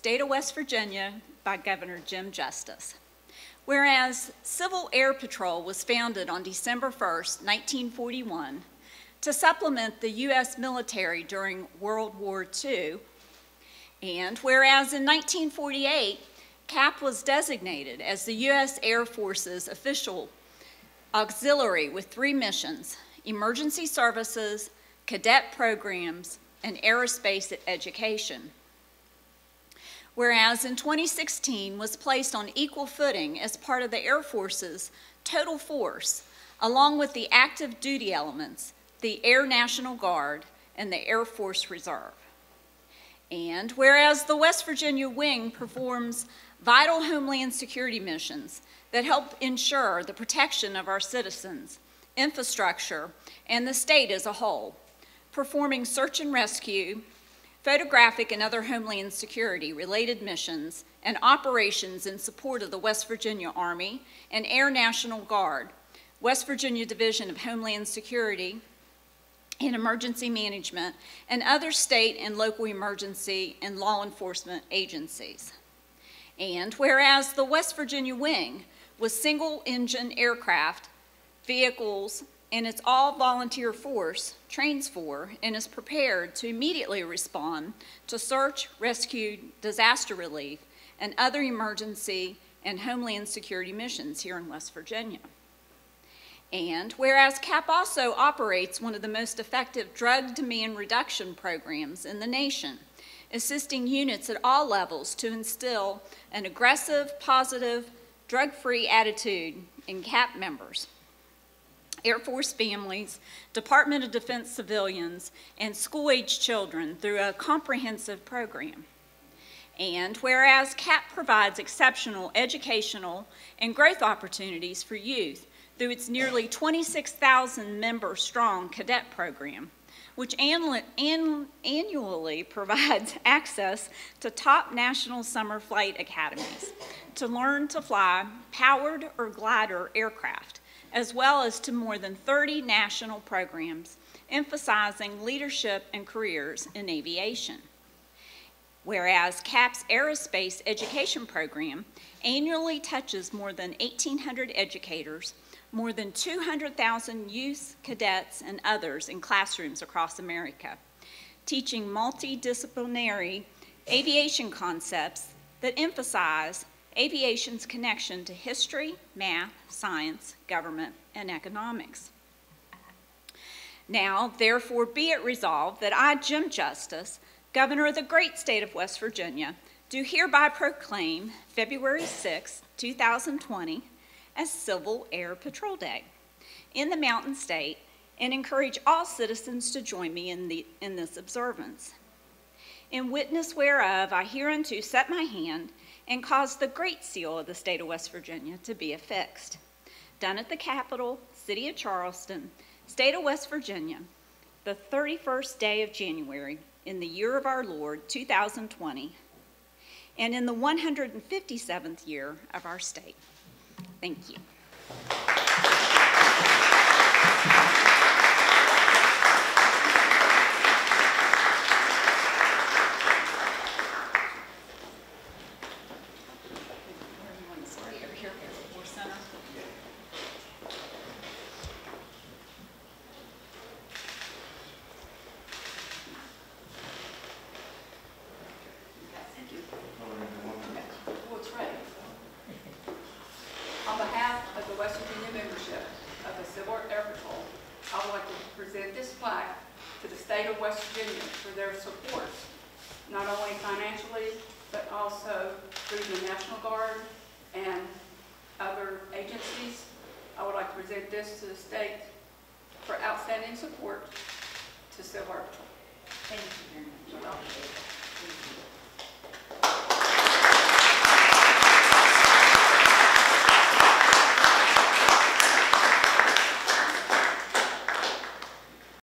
State of West Virginia by Governor Jim Justice. Whereas Civil Air Patrol was founded on December 1, 1941, to supplement the U.S. military during World War II, and whereas in 1948, CAP was designated as the U.S. Air Force's official auxiliary with three missions emergency services, cadet programs, and aerospace education. Whereas in 2016 was placed on equal footing as part of the Air Force's total force, along with the active duty elements, the Air National Guard, and the Air Force Reserve. And whereas the West Virginia Wing performs vital homeland security missions that help ensure the protection of our citizens, infrastructure, and the state as a whole, performing search and rescue, photographic and other homeland security related missions, and operations in support of the West Virginia Army and Air National Guard, West Virginia Division of Homeland Security, and Emergency Management, and other state and local emergency and law enforcement agencies. And whereas the West Virginia Wing was single engine aircraft, vehicles, and its all volunteer force trains for and is prepared to immediately respond to search, rescue, disaster relief, and other emergency and homeland security missions here in West Virginia. And whereas CAP also operates one of the most effective drug demand reduction programs in the nation, assisting units at all levels to instill an aggressive, positive, drug-free attitude in CAP members. Air Force families, Department of Defense civilians, and school-age children through a comprehensive program. And whereas CAP provides exceptional educational and growth opportunities for youth through its nearly 26,000 member strong cadet program, which annually provides access to top national summer flight academies to learn to fly powered or glider aircraft, as well as to more than 30 national programs emphasizing leadership and careers in aviation. Whereas CAP's aerospace education program annually touches more than 1,800 educators more than 200,000 youth, cadets, and others in classrooms across America, teaching multidisciplinary aviation concepts that emphasize aviation's connection to history, math, science, government, and economics. Now, therefore, be it resolved that I, Jim Justice, Governor of the great state of West Virginia, do hereby proclaim February 6, 2020, as Civil Air Patrol Day in the Mountain State and encourage all citizens to join me in, the, in this observance. In witness whereof, I hereunto set my hand and cause the great seal of the state of West Virginia to be affixed. Done at the Capitol, City of Charleston, State of West Virginia, the 31st day of January in the year of our Lord, 2020, and in the 157th year of our state. Thank you. Support not only financially, but also through the National Guard and other agencies. I would like to present this to the state for outstanding support to Civil Air Patrol. Thank you very much.